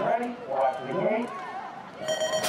ready, watch the gate.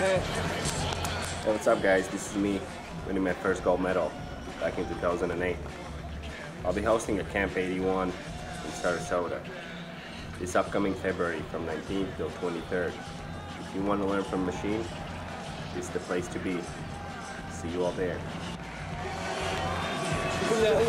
Hey, what's up, guys? This is me winning my first gold medal back in 2008. I'll be hosting a Camp 81 in Sarasota this upcoming February from 19th till 23rd. If you want to learn from machine, this is the place to be. See you all there. Kule,